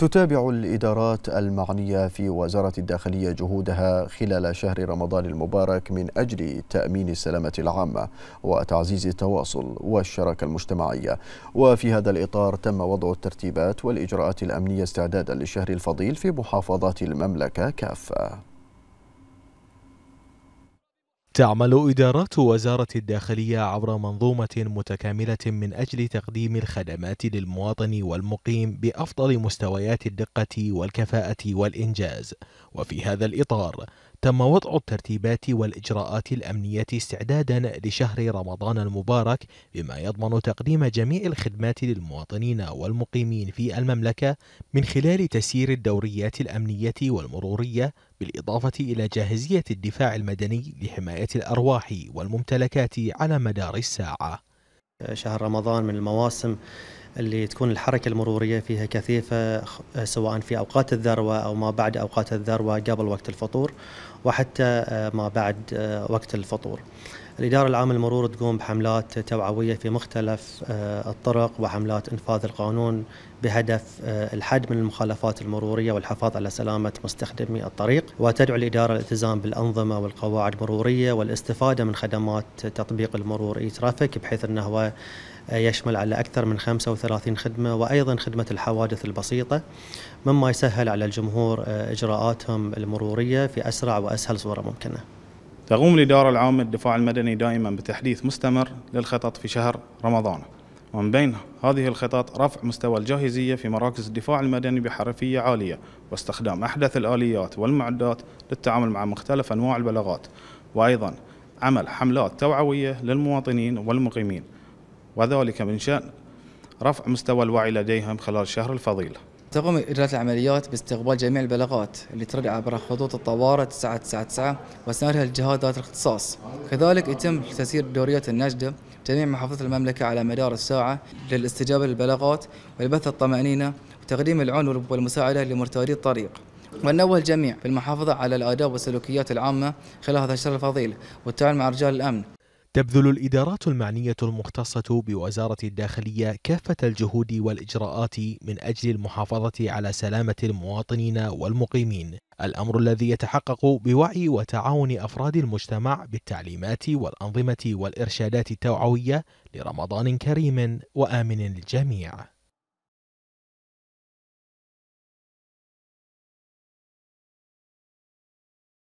تتابع الإدارات المعنية في وزارة الداخلية جهودها خلال شهر رمضان المبارك من أجل تأمين السلامة العامة وتعزيز التواصل والشراكة المجتمعية. وفي هذا الإطار تم وضع الترتيبات والإجراءات الأمنية استعدادا للشهر الفضيل في محافظات المملكة كافة. تعمل إدارات وزارة الداخلية عبر منظومة متكاملة من أجل تقديم الخدمات للمواطن والمقيم بأفضل مستويات الدقة والكفاءة والإنجاز. وفي هذا الإطار تم وضع الترتيبات والإجراءات الأمنية استعدادا لشهر رمضان المبارك بما يضمن تقديم جميع الخدمات للمواطنين والمقيمين في المملكة من خلال تسيير الدوريات الأمنية والمرورية بالإضافة إلى جاهزية الدفاع المدني لحماية الأرواح والممتلكات على مدار الساعة. شهر رمضان من المواسم اللي تكون الحركة المرورية فيها كثيفة سواء في أوقات الذروة أو ما بعد أوقات الذروة قبل وقت الفطور وحتى آه، ما بعد آه، وقت الفطور. الإدارة العامة للمرور تقوم بحملات توعوية في مختلف آه، الطرق وحملات إنفاذ القانون بهدف الحد من المخالفات المرورية والحفاظ على سلامة مستخدمي الطريق وتدعو الإدارة الالتزام بالأنظمة والقواعد المرورية والاستفادة من خدمات تطبيق المرور إي ترافيك بحيث أنه يشمل على أكثر من 35 خدمة وأيضا خدمة الحوادث البسيطة مما يسهل على الجمهور آه، إجراءاتهم المرورية في أسرع وأسهل صورة ممكنة. تقوم الإدارة العامة للدفاع المدني دائما بتحديث مستمر للخطط في شهر رمضان. ومن بين هذه الخطط رفع مستوى الجاهزية في مراكز الدفاع المدني بحرفية عالية واستخدام أحدث الآليات والمعدات للتعامل مع مختلف أنواع البلاغات وأيضا عمل حملات توعوية للمواطنين والمقيمين وذلك من شأن رفع مستوى الوعي لديهم خلال الشهر الفضيل تقوم إدارة العمليات باستقبال جميع البلاغات اللي ترد عبر خطوط الطوارئ 999 وسنرها الجهات ذات الاختصاص. كذلك يتم تسيير دوريات النجدة جميع محافظات المملكة على مدار الساعة للاستجابة للبلاغات ولبث الطمأنينة وتقديم العون والمساعدة لمرتادي الطريق. وننوه الجميع في المحافظة على الآداب والسلوكيات العامة خلال هذا الشهر الفضيل والتعامل مع رجال الأمن. تبذل الإدارات المعنية المختصة بوزارة الداخلية كافة الجهود والإجراءات من أجل المحافظة على سلامة المواطنين والمقيمين. الأمر الذي يتحقق بوعي وتعاون أفراد المجتمع بالتعليمات والأنظمة والإرشادات التوعوية لرمضان كريم وآمن للجميع.